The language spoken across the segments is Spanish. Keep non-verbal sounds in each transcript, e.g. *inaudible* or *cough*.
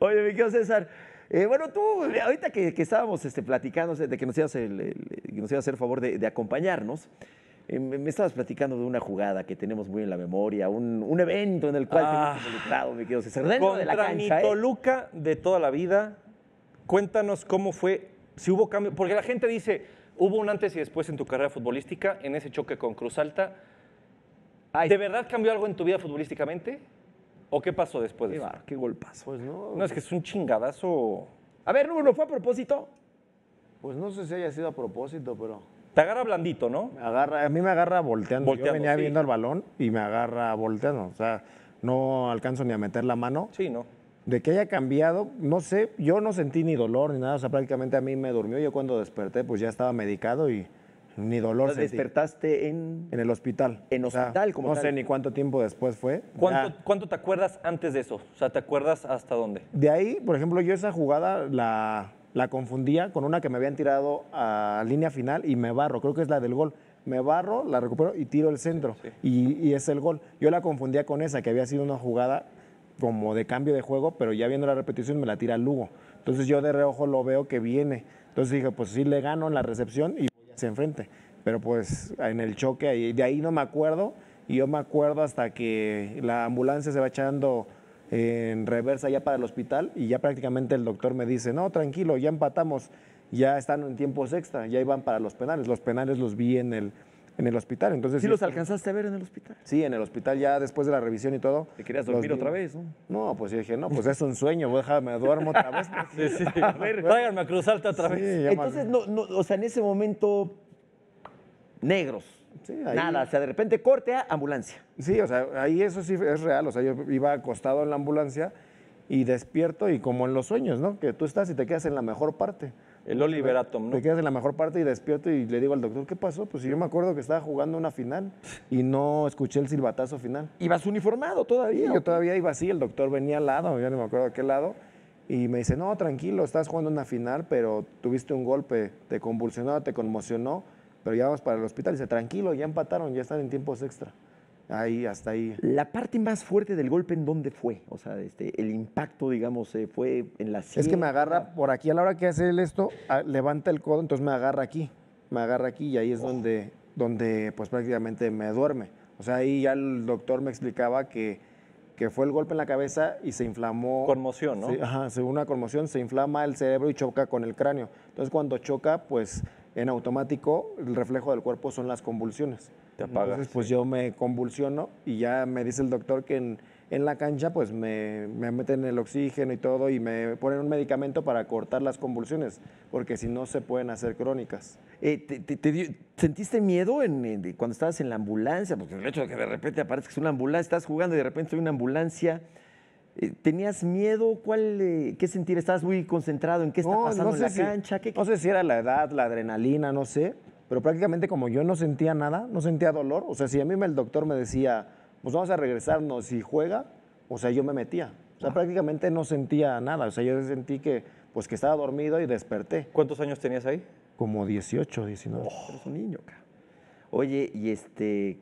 Oye, mi querido César, eh, bueno, tú, ahorita que, que estábamos este, platicando de que nos ibas, el, el- que nos ibas a hacer favor de, de acompañarnos, eh, me estabas platicando de una jugada que tenemos muy en la memoria, un, un evento en el cual Ah. te involucrado, mi querido César. Dentro de la Contra mi cancha, ¿eh? Toluca de toda la vida, cuéntanos cómo fue, si hubo cambio, porque la gente dice, hubo un antes y después en tu carrera futbolística, en ese choque con Cruz Alta. Ay, ¿De verdad cambió algo en tu vida futbolísticamente? ¿O qué pasó después de qué, eso? qué golpazo. Pues no, No, es que es un chingadazo. A ver, no, no fue a propósito. pues no sé si haya sido a propósito, pero Te agarra blandito, ¿no? me agarra, a mí me agarra volteando. Volteando, Yo venía sí. viendo el balón y me agarra volteando. O sea, no alcanzo ni a meter la mano. Sí, ¿no? De que haya cambiado, no sé, yo no sentí ni dolor ni nada, o sea, prácticamente a mí me durmió. Yo cuando desperté, pues ya estaba medicado y ni dolor sentí. Despertaste en... En el hospital. En O sea, hospital como No tal. sé ni cuánto tiempo después fue. ¿Cuánto, te acuerdas antes de eso? O sea, ¿te acuerdas hasta dónde? De ahí, por ejemplo, yo esa jugada la, la confundía con una que me habían tirado a línea final y me barro, creo que es la del gol. Me barro, la recupero y tiro el centro. Y, y es el gol. Yo la confundía con esa, que había sido una jugada como de cambio de juego, pero ya viendo la repetición me la tira Lugo. Entonces yo de reojo lo veo que viene. Entonces dije, pues sí le gano en la recepción y hacia enfrente. Pero pues en el choque, de ahí no me acuerdo. Y yo me acuerdo hasta que la ambulancia se va echando en reversa ya para el hospital y ya prácticamente el doctor me dice, no, tranquilo, ya empatamos, ya están en tiempos extra, ya iban para los penales. Los penales los vi en el, en el hospital. Entonces, ¿Sí los alcanzaste a ver en el hospital? Sí, en el hospital ya después de la revisión y todo. Te querías dormir otra vez, ¿no? No, pues yo dije, no, pues es un sueño, voy a dejarme, duermo otra vez. *laughs* pues. Sí, sí. A ver, tráiganme a Cruz Alta otra vez. Entonces, no, no, o sea, en ese momento, negros. Sí, ahí- Nada, o sea, de repente corte a ambulancia. Sí, o sea, ahí eso sí es real. O sea, yo iba acostado en la ambulancia y despierto y como en los sueños, ¿no? Que tú estás y te quedas en la mejor parte. El Oliver Atom, ¿no? Te quedas en la mejor parte y despierto y le digo al doctor, ¿qué pasó? Pues si yo me acuerdo que estaba jugando una final y no escuché el silbatazo final. Ibas uniformado Sí, todavía. yo todavía iba así, el doctor venía al lado, ya no me acuerdo a qué lado, y me dice, no, tranquilo, estás jugando una final, pero tuviste un golpe, te convulsionó, te conmocionó, pero ya vamos para el hospital. dice, tranquilo, ya empataron, ya están en tiempos extra. Ahí, hasta ahí. La parte más fuerte del golpe, ¿en dónde fue? O sea, este, el impacto, digamos, eh, fue en la Es que sien. me agarra por aquí, a la hora que hace él esto, a- levanta el codo, entonces me agarra aquí, me agarra aquí y ahí es donde, donde pues prácticamente me duerme. O sea, ahí ya el doctor me explicaba que, que fue el golpe en la cabeza y se inflamó. Conmoción, ¿no? Sí, ajá, según una conmoción se inflama el cerebro y choca con el cráneo. Entonces cuando choca, pues en automático el reflejo del cuerpo son las convulsiones. Te apagas, Entonces pues yo me convulsiono y ya me dice el doctor que en, en la cancha pues me, me meten el oxígeno y todo y me ponen un medicamento para cortar las convulsiones, porque si no se pueden hacer crónicas. Eh, te- te- te dio- ¿Sentiste miedo en, en- cuando estabas en la ambulancia? Porque el hecho de que de repente aparezca es una ambulancia, estás jugando y de repente hay una ambulancia. Eh, ¿Tenías miedo? ¿Cuál, eh, ¿Qué sentir? ¿Estabas muy concentrado en qué está pasando en la si, cancha? ¿Qué- no sé si era la edad, la adrenalina, no sé, pero prácticamente como yo no sentía nada, no sentía dolor, o sea, si a mí me- el doctor me decía, pues vamos a regresarnos y juega, o sea, yo me metía. O sea, prácticamente no sentía nada, o sea, yo sentí que, pues que estaba dormido y desperté, ¿Cuántos años tenías ahí? como 18, 19. Eres un niño, ca. Oye, y este.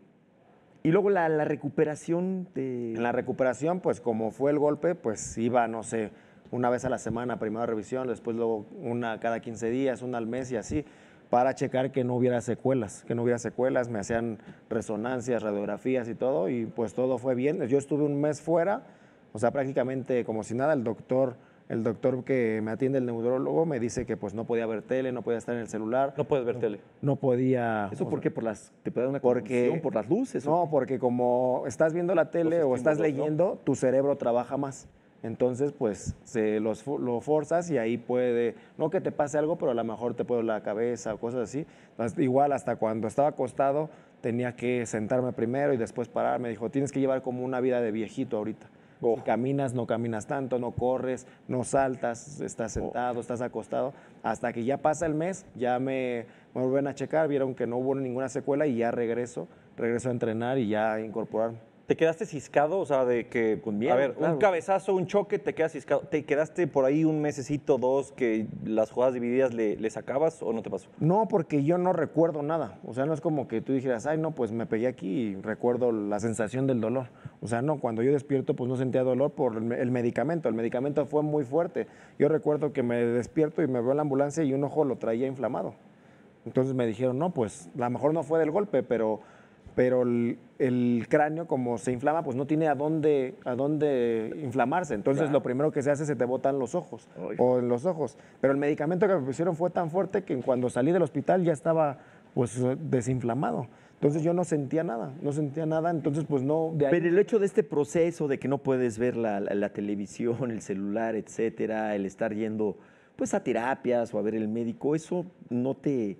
Y luego la, recuperación de. En la recuperación, pues como fue el golpe, pues iba, no sé, una vez a la semana, primera revisión, después luego una cada 15 días, una al mes y así, para checar que no hubiera secuelas, que no hubiera secuelas, me hacían resonancias, radiografías y todo, y pues todo fue bien. Yo estuve un mes fuera, o sea, prácticamente como si nada, el doctor, el doctor que me atiende, el neurólogo, me dice que pues no podía ver tele, no podía estar en el celular, No puedes ver tele. no podía... ¿Eso por qué? ¿Por las, ¿Te puede dar una Porque- por las luces? o No, porque como estás viendo la tele o estás ¿no? leyendo, tu cerebro trabaja más. Entonces, pues, se los, lo forzas y ahí puede, no que te pase algo, pero a lo mejor te puede la cabeza o cosas así. Igual hasta cuando estaba acostado, tenía que sentarme primero y después parar. Me dijo, tienes que llevar como una vida de viejito ahorita. Oh. Si caminas, no caminas tanto, no corres, no saltas, estás sentado, estás acostado. Hasta que ya pasa el mes, ya me, me vuelven a checar, vieron que no hubo ninguna secuela y ya regreso, regreso a entrenar y ya a incorporarme. ¿Te quedaste ciscado? O sea, de que. Con miedo, A ver, claro. un cabezazo, un choque, te quedas ciscado. ¿Te quedaste por ahí un mesecito, dos, que las jugadas divididas le, le sacabas o no te pasó? No, porque yo no recuerdo nada. O sea, no es como que tú dijeras, ay, no, pues me pegué aquí y recuerdo la sensación del dolor. O sea, no, cuando yo despierto, pues no sentía dolor por el el medicamento. El medicamento fue muy fuerte. Yo recuerdo que me despierto y me veo en la ambulancia y un ojo lo traía inflamado. Entonces me dijeron, no, pues a lo mejor no fue del golpe, pero, pero el, el cráneo como se inflama, pues no tiene a dónde, a dónde inflamarse. Entonces lo primero que se hace es se te botan los ojos o en los ojos. Pero el medicamento que me pusieron fue tan fuerte que cuando salí del hospital ya estaba pues desinflamado. Entonces yo no sentía nada, no sentía nada, entonces pues no, de ahí Pero el hecho de este proceso de que no puedes ver la, la- la televisión, el celular, etcétera, el estar yendo pues a terapias o a ver el médico, eso no te,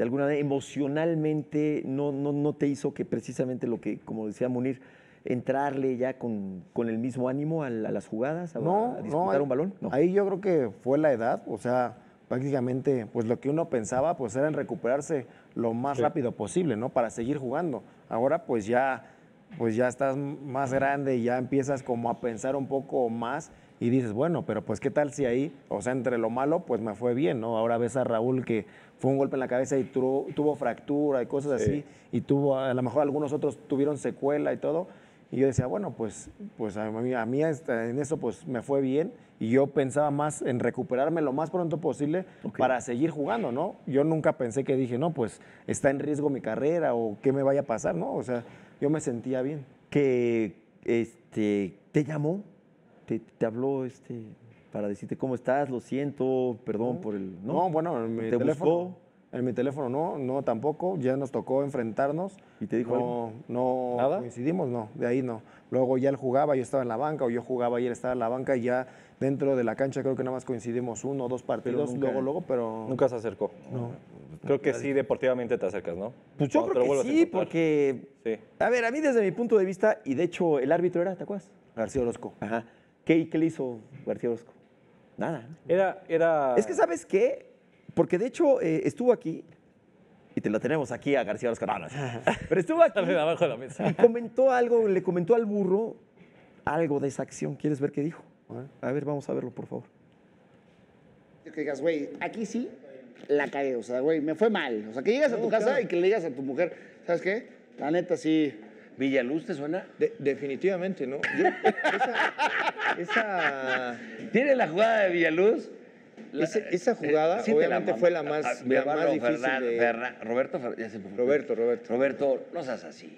de alguna manera, emocionalmente, no, no, no te hizo que precisamente lo que, como decía Munir, entrarle ya con, con el mismo ánimo a, la- a las jugadas, a, No, a disputar un balón? No. Ahí yo creo que fue la edad, o sea, prácticamente, pues lo que uno pensaba, pues era en recuperarse lo más rápido posible, ¿no? Para seguir jugando. Ahora, pues ya, pues ya estás más grande y ya empiezas como a pensar un poco más y dices, bueno, pero pues qué tal si ahí, o sea, entre lo malo, pues me fue bien, ¿no? Ahora ves a Raúl que fue un golpe en la cabeza y tuvo, tuvo fractura y cosas así, y tuvo, a lo mejor algunos otros tuvieron secuela y todo. Y yo decía, bueno, pues, pues a mí, a mí esta- en eso pues me fue bien y yo pensaba más en recuperarme lo más pronto posible para seguir jugando, ¿no? Yo nunca pensé que dije, no, pues está en riesgo mi carrera o qué me vaya a pasar, ¿no? O sea, yo me sentía bien. que este, te llamó, te, te habló este, para decirte cómo estás, lo siento, perdón por el... No, No, bueno, en mi ¿Te teléfono. buscó? En mi teléfono no, no tampoco. Ya nos tocó enfrentarnos. ¿Y te dijo no, no ¿Nada? coincidimos, no, de ahí no. Luego ya él jugaba, yo estaba en la banca, o yo jugaba y él estaba en la banca, y ya dentro de la cancha creo que nada más coincidimos uno o dos partidos, nunca- luego, luego, pero. Nunca se acercó. No. Creo que sí, deportivamente te acercas, ¿no? Pues yo Cuando creo lo que sí, porque... Sí. A ver, a mí desde mi punto de vista, y de hecho el árbitro era, ¿te acuerdas? García Orozco. Ajá. ¿Qué, qué le hizo García Orozco? Nada. Era, era... Es que, ¿sabes qué? Porque de hecho eh, estuvo aquí, y te lo tenemos aquí a García Orozco, no, no, *laughs* pero estuvo aquí abajo de la mesa. y comentó algo, le comentó al burro algo de esa acción. ¿Quieres ver qué dijo? A ver, vamos a verlo, por favor. Que digas, güey, aquí sí la cagué, o sea, güey, me fue mal. O sea, que llegas a tu casa y que le digas a tu mujer, ¿sabes qué? La neta sí. ¿Villaluz te suena? De- definitivamente, ¿no? Yo- esa, esa, ¿Tiene la jugada de Villaluz? La- esa, esa jugada Sí obviamente fue la más, a- mi la hermano más difícil Fernan- de... Fernan- Roberto, Fer- ya se me fue. Roberto, Roberto. Roberto, no seas así.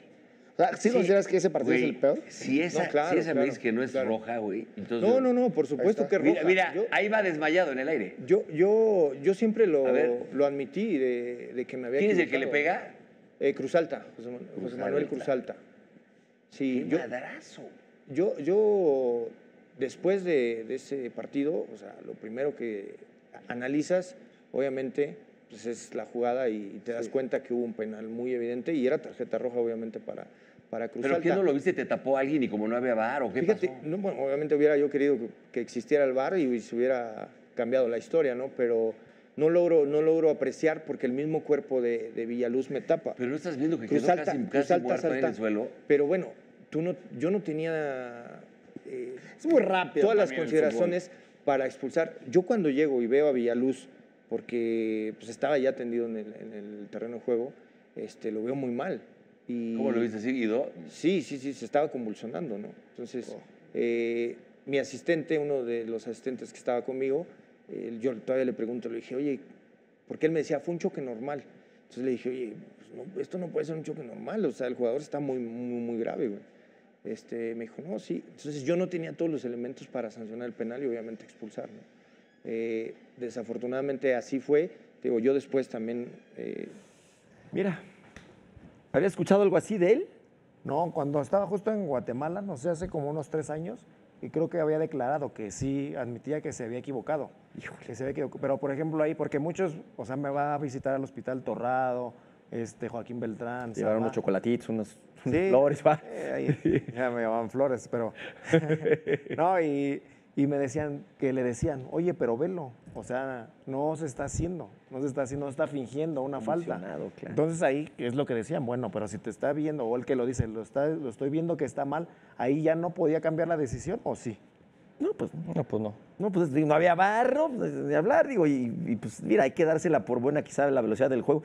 O sea, ¿sí, consideras que ese partido Güey, es el peor? Si esa, No, claro, si esa me claro, dice que no es claro. roja, güey. entonces- No, no, no, por supuesto que es roja. Mira, mira, yo, ahí va desmayado en el aire. yo, yo, yo siempre lo, lo admití de, de que me había ¿Quién es el que le pega? Eh, Cruz Alta, José, Man- José Manuel. Cruz Alta. Sí, ¡Qué yo, madrazo! Yo, yo después de, de ese partido, o sea, lo primero que analizas, obviamente, pues es la jugada y, te das cuenta que hubo un penal muy evidente y era tarjeta roja, obviamente, para, para Cruz ¿Pero Alta. qué no lo viste? ¿Te tapó alguien y como no había bar o qué Fíjate, pasó? no, bueno, obviamente hubiera yo querido que, que existiera el VAR y se hubiera cambiado la historia, ¿no? Pero no logro, no logro apreciar porque el mismo cuerpo de, de Villaluz me tapa. Pero no estás viendo que Cruz quedó Alta, casi, Cruz casi Alta muerto en el suelo. Pero bueno, tú no, yo no tenía eh, Es muy rápido. todas las consideraciones para expulsar. Yo cuando llego y veo a Villaluz, porque pues, estaba ya tendido en el, en el terreno de juego, este, lo veo muy mal. Y, ¿Cómo lo viste así, Guido? Sí, sí, sí, se estaba convulsionando, ¿no? Entonces, eh, mi asistente, uno de los asistentes que estaba conmigo, eh, yo todavía le pregunto, le dije, oye, porque él me decía, fue un choque normal. Entonces le dije, oye, pues, esto no puede ser un choque normal, o sea, el jugador está muy, muy, muy grave, güey. Este, me dijo, no, sí. Entonces yo no tenía todos los elementos para sancionar el penal y obviamente expulsar, ¿no? Eh, desafortunadamente así fue. Digo, yo después también eh, Mira, ¿había escuchado algo así de él? No, cuando estaba justo en Guatemala, no sé, hace como unos tres años, y creo que había declarado que sí admitía que se había equivocado. Que se había equivocado. Pero, por ejemplo, ahí, porque muchos, o sea, me va a visitar al hospital Torrado, este, Joaquín Beltrán. Llevaron unos chocolatitos, Sí, flores, va. eh, ahí, ya me llamaban flores, pero. *laughs* *laughs* no, y, Y me decían, que le decían, oye, pero velo. O sea, no se está haciendo, no se está haciendo, no está fingiendo una falta. Claro. Entonces ahí es lo que decían, bueno, pero si te está viendo, o el que lo dice, lo, está, lo estoy viendo que está mal, ahí ya no podía cambiar la decisión, ¿o sí? No, pues No, pues no. No, pues no había barro, pues, de hablar, digo, y, y, pues mira, hay que dársela por buena quizá la velocidad del juego.